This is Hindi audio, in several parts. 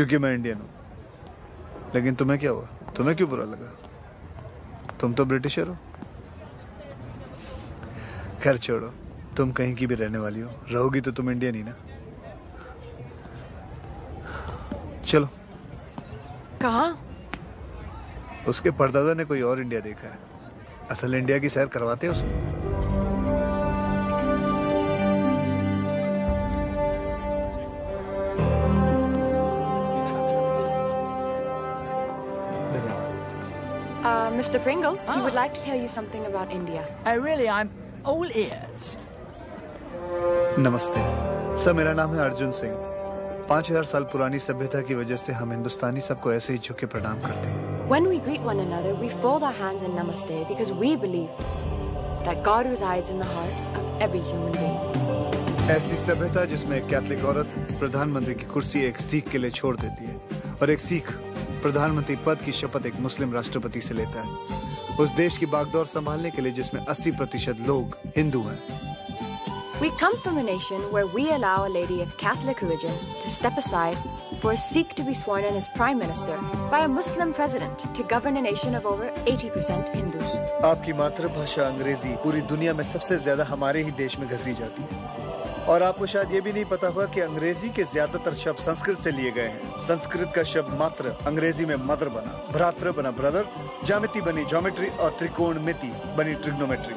क्योंकि मैं इंडियन हूँ। लेकिन तुम्हें क्या हुआ? तुम्हें क्यों बुरा लगा? तुम तो ब्रिटिशर हो। खैर छोड़ो तुम कहीं की भी रहने वाली हो। रहोगी तो तुम इंडियन ही ना। चलो। कहा? उसके परदादा ने कोई और इंडिया देखा है। असल इंडिया की सैर करवाते हैं उसे। Uh, Mr. Pringle, he would like to tell you something about India. Oh, really? I'm all ears. नमस्ते सर मेरा नाम है अर्जुन सिंह पाँच हजार साल पुरानी सभ्यता की वजह से हम हिंदुस्तानी सबको ऐसे ही झुक के प्रणाम करते हैं When we greet one another, we fold our hands in namaste because we believe that God resides in the heart of every human being. ऐसी सभ्यता जिसमें एक कैथलिक औरत प्रधानमंत्री की कुर्सी एक सिख के लिए छोड़ देती है और एक सिख प्रधानमंत्री पद की शपथ एक मुस्लिम राष्ट्रपति से लेता है उस देश की बागडोर संभालने के लिए जिसमें 80 प्रतिशत लोग हिंदू हैं We come from a nation where we allow a lady of Catholic religion to step aside for a Sikh to be sworn in as Prime Minister by a Muslim president to govern a nation of over 80% Hindus. आपकी मातृभाषा अंग्रेज़ी पूरी दुनिया में सबसे ज़्यादा हमारे ही देश में घसी जाती है और आपको शायद ये भी नहीं पता होगा कि अंग्रेज़ी के ज़्यादातर शब्द संस्कृत से लिए गए हैं। संस्कृत का शब्द मात्र अंग्रेज़ी में मदर बना भ्रात्र बना ब्रदर, ज्यामिति बनी ज्योमेट्री और त्रिकोण मिति बनी trigonometry.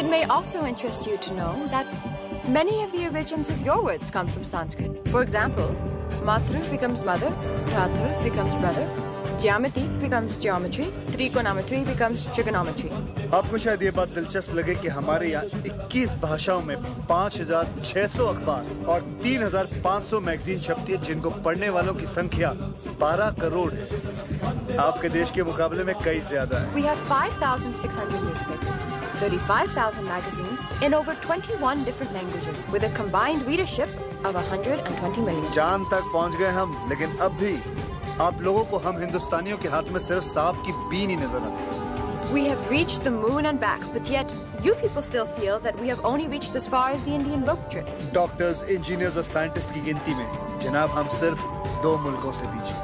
It may also interest you to know that many of your words come from Sanskrit for example मात्र बिकम्स मदर भ्रातृ बिकम्स ब्रदर ज्यामिति बिकम्स ज्योमेट्री त्रिकोणामेट्री बिकम्स ट्रिगोनोमेट्री आपको शायद ये बात दिलचस्प लगे कि हमारे यहाँ 21 भाषाओं में 5,600 अखबार और 3,500 मैगजीन छपती है जिनको पढ़ने वालों की संख्या 12 करोड़ है। आपके देश के मुकाबले में कई ज़्यादा है। We have 5,600 newspapers 35,000 magazines in over 21 different languages with a combined readership of 120 million चाँद तक पहुँच गए हम लेकिन अब भी आप लोगों को हम हिंदुस्तानियों के हाथ में सिर्फ़ सांप की बीन ही नज़र आती है We have reached the moon and back, but yet you people still feel that we have only reached as far as the Indian rope trip. Doctors engineers और साइंटिस्ट की गिनती में जनाब हम सिर्फ़ दो मुल्कों से पीछे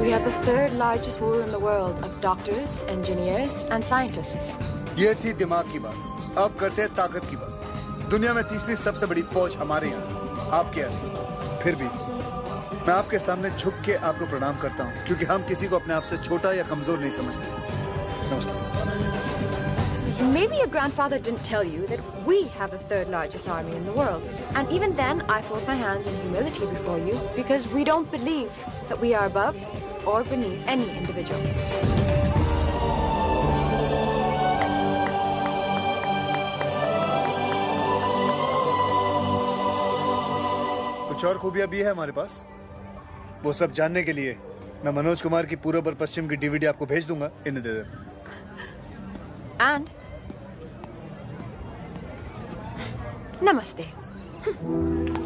We have the third largest pool in the world of doctors, engineers, and scientists. ये थी दिमाग की बात अब करते हैं ताकत की बात दुनिया में तीसरी सबसे बड़ी फौज हमारे यहाँ आपके यहाँ फिर भी मैं आपके सामने झुक के आपको प्रणाम करता हूँ क्योंकि हम किसी को अपने आप से छोटा या कमज़ोर नहीं समझते नमस्ते Maybe your grandfather didn't tell you that we have the third largest army in the world. And even then, I fold my hands in humility before you because we don't believe that we are above or beneath any individual. कुछ और खूबियाँ भी है हमारे पास वो सब जानने के लिए मैं मनोज कुमार की पूर्व और पश्चिम की डीवीडी आपको भेज दूँगा, इन्हें दे दे And. Namaste.